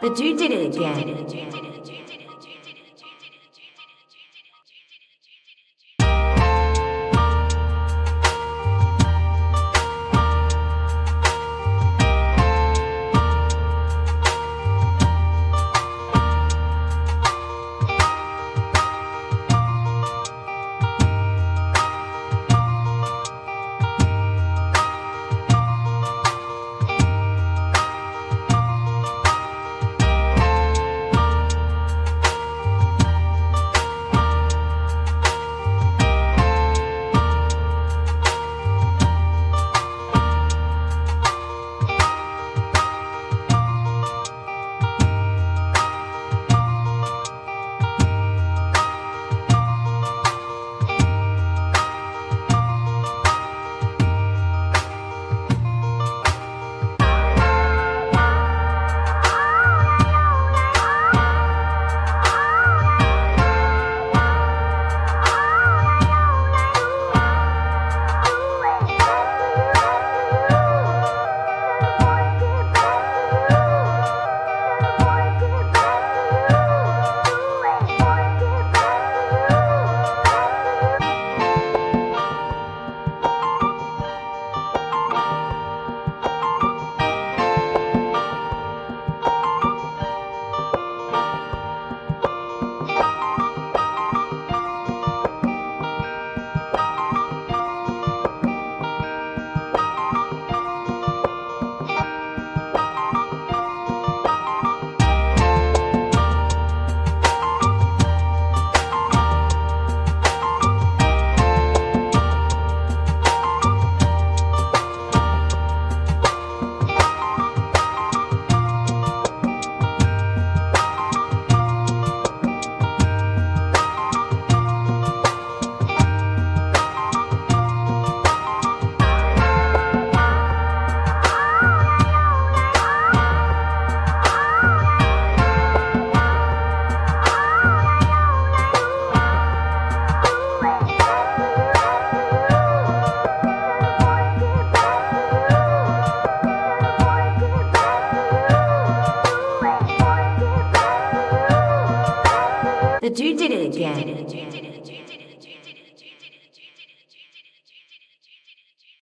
The dude did it again. do you did it again did it again